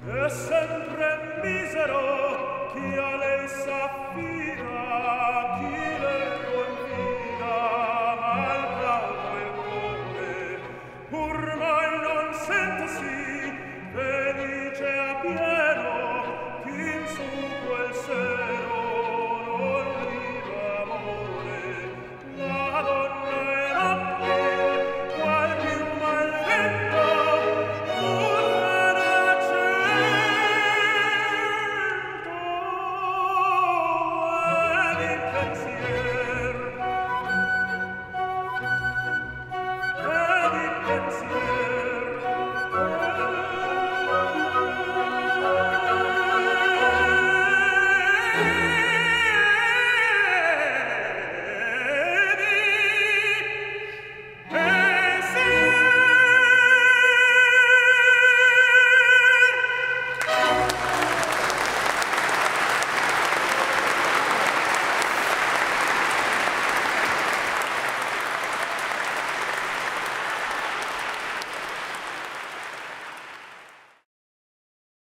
È sempre misero chi see.